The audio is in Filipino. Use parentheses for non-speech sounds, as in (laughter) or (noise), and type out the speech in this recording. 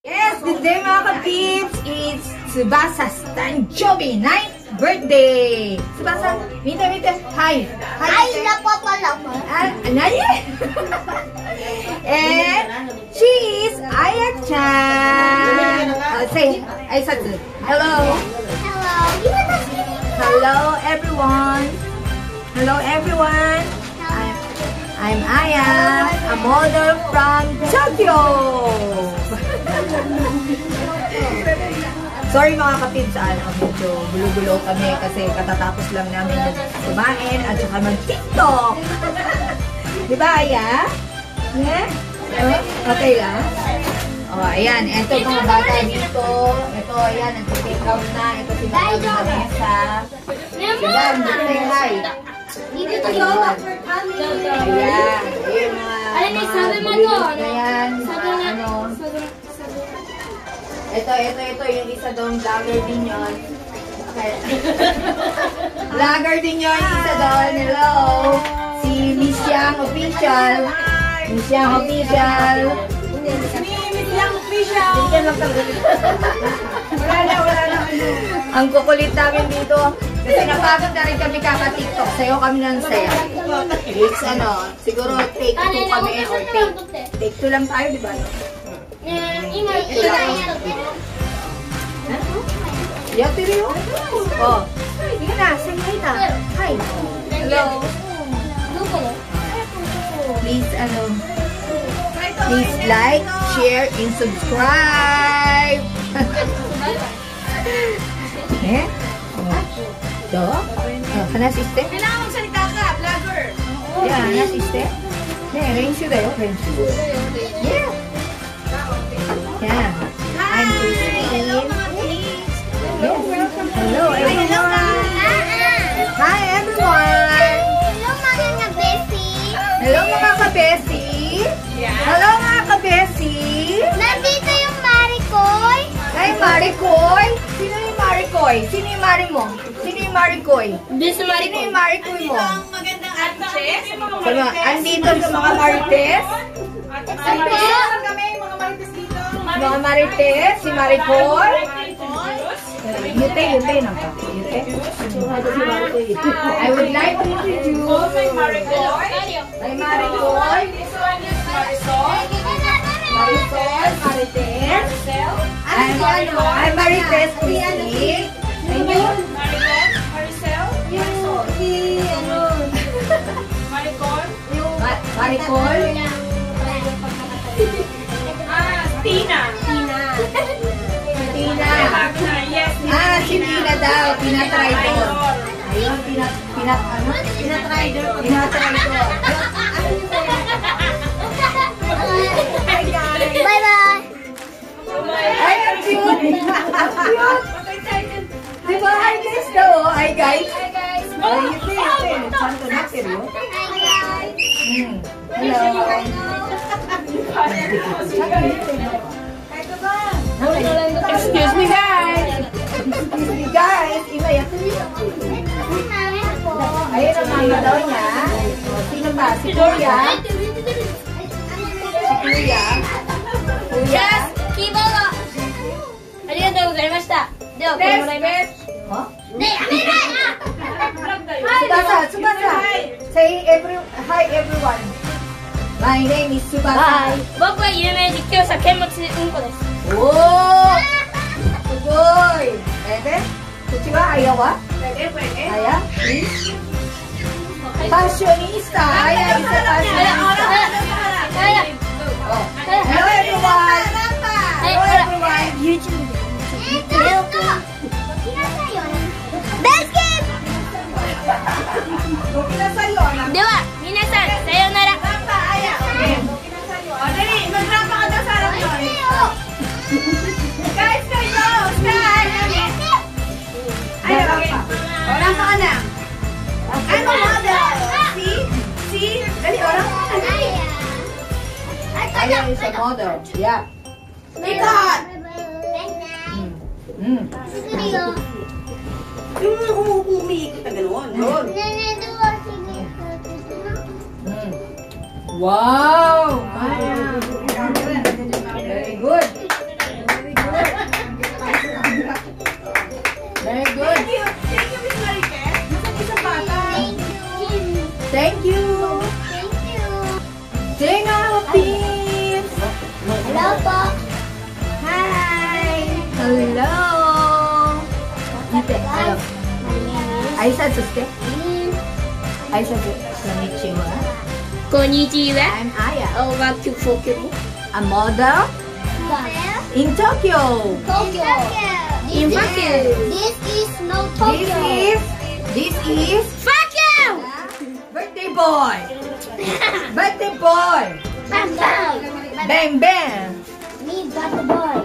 Yes, today mga ka-peeps, it's Tsubasa's Tanjobi 9th birthday! Tsubasa, mita mita, hi! Ay, napapala ko. Ah, Anaye! (laughs) And she is Aya-chan! Uh, say, Aisatsu. Hello! Hello. Hello everyone! Hello everyone! I'm, Aya, a model from Tokyo! Sorry mga kapit sa ano, medyo gulo-gulo kami kasi katatapos lang namin kumain at saka mag-tiktok. Di ba, Aya? Yeah? Okay lang? Oh, ayan. Ito mga bata dito. Ito, ayan. Nag-take out na. Ito si Mama sa mesa. Sila, say hi. Dito tayo. Ayan. Ayan mga... Ayan, mga sabi mo to, na yan. Sabi Mga nga, ano. sabi, sabi. Ito, ito, ito. Yung isa doon. Vlogger din yun. Okay. (laughs) Vlogger din yun. yung Isa doon. Hello. Si Miss Yang Official. Miss Yang Official. Bigyan lang tayo. Wala na, wala na. Ang kukulit namin dito. Kasi napagod na rin kami kaka-tiktok. Sayo kami ng sayo. It's ano, siguro take two kami or take, take two lang tayo, di ba? Ima, Ito na yan. Yatiri yun. Oh. Sige na, hi na. Hi. Hello. Please, ano, please like, share, and subscribe. (laughs) eh? Do? Oh, hanas iste? Kailangan magsalita ka, vlogger. Yeah, hanas iste? Ne, renshu da yo, renshu. Yeah. Yeah. I'm Christine. Yes. Hello, everyone. Hi, everyone. Hello, mga besi. Hello, mga kabesi. Hello, mga kabesi. Nandito yung Maricoy. Ay, Maricoy. Sino Maricoy? Sino yung Mari mo? Sino yung Maricoy? This Sino yung Maricoy mo? Ang magandang actress. Sa mga, andito sa mga Marites. Saan kami, mga marites dito? Mga Marites, si Maricoy. Yute, yute na ka. Yute. I would like to introduce May Maricoy. ay Maricoy, I'm, ano, I'm Marites Christine. And you? Maricol. Maricel. Marisol. Maricol. Ma- Maricol. (laughs) Ah, Tina. Tina. Bago na, yes. Ah, si Tina daw. Tina Tridor. Ayun, Tina, Tina, ano? Tina Tridor. Tina Tridor. (laughs) guys. Ay, yute, yute. Santo na, seryo? Hi, guys. Hmm. Hello. Excuse me guys. Excuse me guys. Ima, yato yun. Mami po. Ayun ang mama daw niya. O, Sino ba? Si Kuya? Si Kuya? Kuya? キーボードありがとうございましたではこれもらいます Oh? ねやめなよ さつばさ Say い、everyone. My name is つばさ僕は有名実況者剣持す。おおすごい。えでこっちはあやは？あやファッショい。ファッショニスタあやあやあ Aya is a model. Yeah. Ikot. Mm. Yung umuupo, umiikot na gano'n. Yun. Mm. Wow! Very Aisha Suske. Mm. Aisha Suske. Konnichiwa. Konnichiwa. I'm Aya. Oh, back to Tokyo. A model. In Tokyo. Tokyo. In Tokyo. This is no Tokyo. This is. This is. Tokyo. Birthday boy. (laughs) Birthday boy. Bang bang. Bang bang. Me, birthday boy.